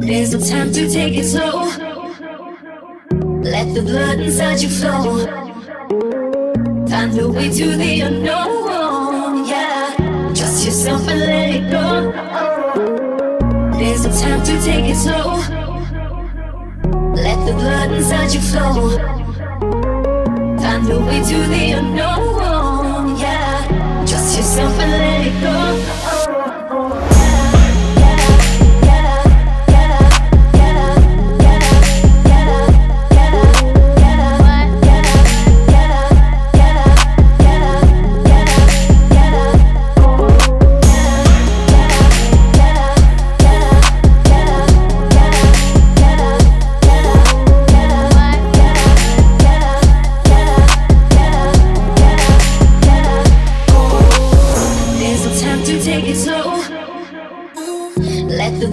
There's no time to take it slow. Let the blood inside you flow. Find the way to the unknown. Yeah, trust yourself and let it go. There's no time to take it slow. Let the blood inside you flow. Find the way to the unknown.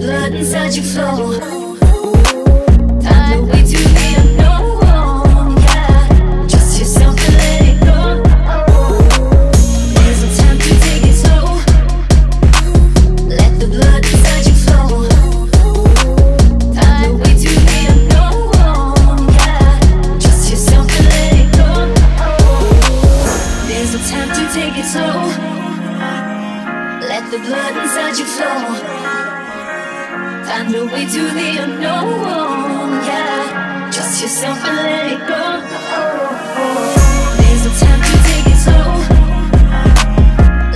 There's a tempting to take it slow. Let the blood inside you flow. Find a way to the unknown. Yeah, trust yourself and let it go. There's no time to take it slow.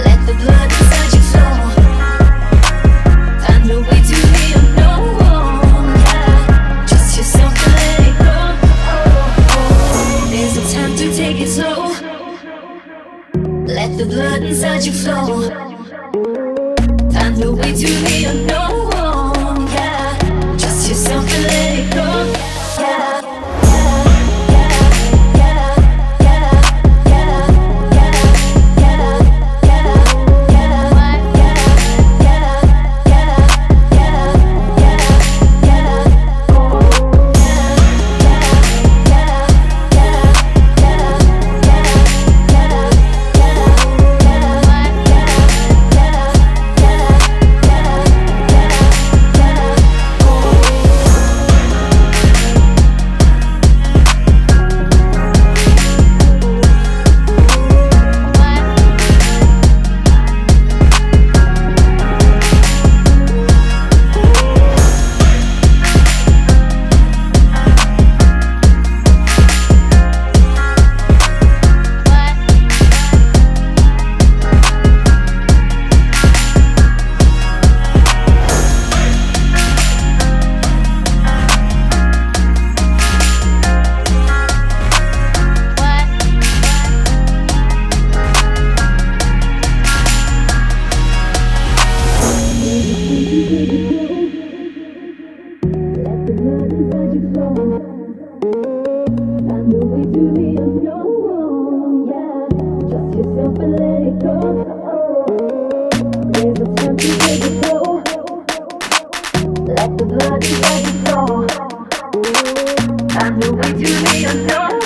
Let the blood inside you flow. Find a way to the unknown. Yeah, trust yourself and let it go. There's no time to take it slow. Let the blood inside you flow. Find a way to the unknown. The blood inside you flow. Find a way to the unknown.